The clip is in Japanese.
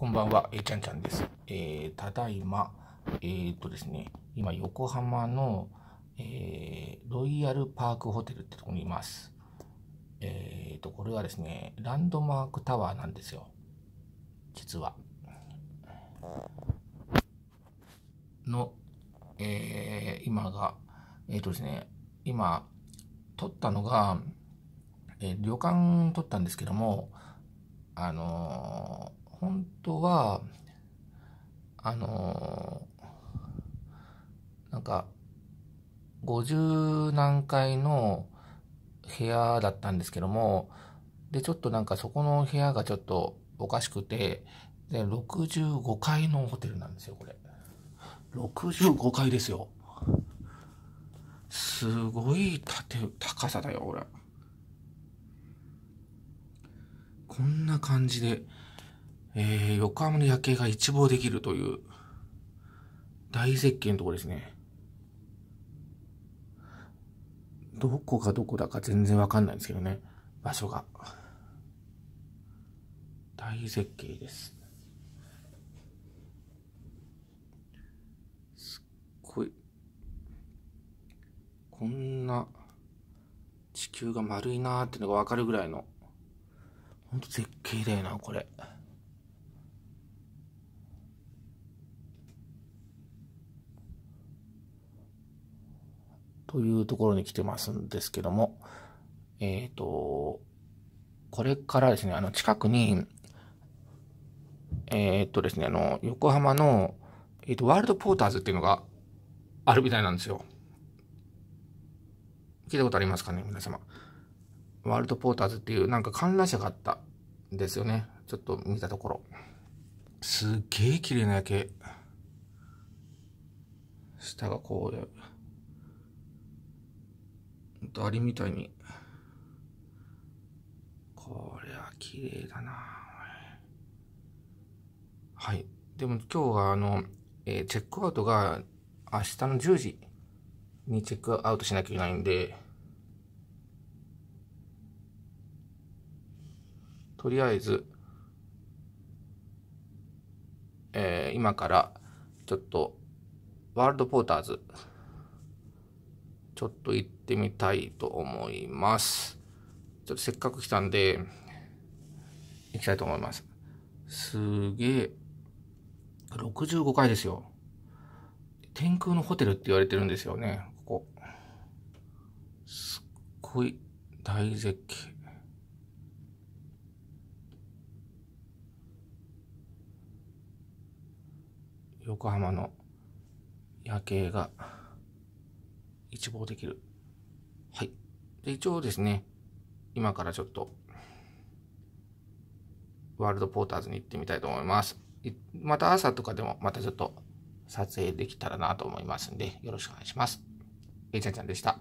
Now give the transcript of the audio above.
こんばんは、えー、ちゃんちゃんです。えー、ただいま、えー、っとですね、今、横浜の、えー、ロイヤルパークホテルってとこにいます。えー、と、これはですね、ランドマークタワーなんですよ。実は。の、えー、今が、えー、とですね、今、撮ったのが、え、旅館撮ったんですけども、あの、本当は、あのー、なんか、50何階の部屋だったんですけども、で、ちょっとなんかそこの部屋がちょっとおかしくて、で、65階のホテルなんですよ、これ。65階ですよ。すごい建て高さだよ、これ。こんな感じで、えー、横浜の夜景が一望できるという大絶景のところですね。どこがどこだか全然わかんないんですけどね。場所が。大絶景です。すっごい。こんな地球が丸いなーってのがわかるぐらいのほんと絶景だよな、これ。というところに来てますんですけども、えっ、ー、と、これからですね、あの、近くに、えっ、ー、とですね、あの、横浜の、えっ、ー、と、ワールドポーターズっていうのがあるみたいなんですよ。聞いたことありますかね、皆様。ワールドポーターズっていうなんか観覧車があったんですよね。ちょっと見たところ。すっげえ綺麗な夜景。下がこうんアリみたいに。こりゃ綺麗だなはい。でも今日はあの、えー、チェックアウトが明日の10時にチェックアウトしなきゃいけないんで、とりあえず、えー、今からちょっとワールドポーターズちょっと行ってみたいと思います。ちょっとせっかく来たんで行きたいと思います。すげえ65階ですよ。天空のホテルって言われてるんですよね、ここ。すっごい大絶景。横浜の夜景が一望できる。はい。で、一応ですね、今からちょっと、ワールドポーターズに行ってみたいと思います。また朝とかでもまたちょっと撮影できたらなと思いますんで、よろしくお願いします。えいちゃんちゃんでした。